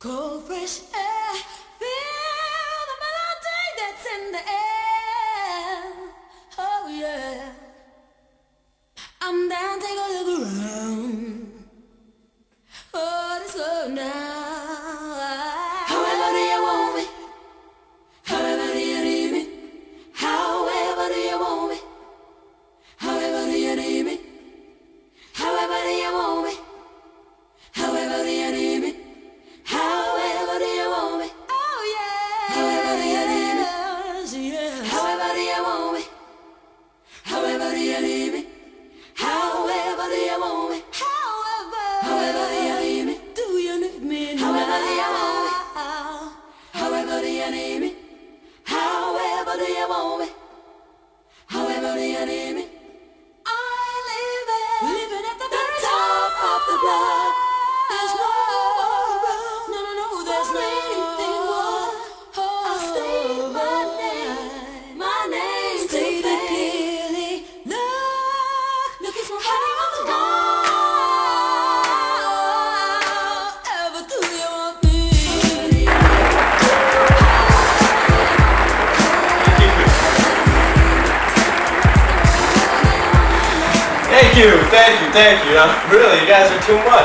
fresh air. Feel the melody that's in the air. Oh yeah. I'm down, take a look around. Oh, this love now. You need me? However do you want me? However do you need me? I live it. Living at the, the top of the block. You, thank you, thank you. Really, you guys are too much.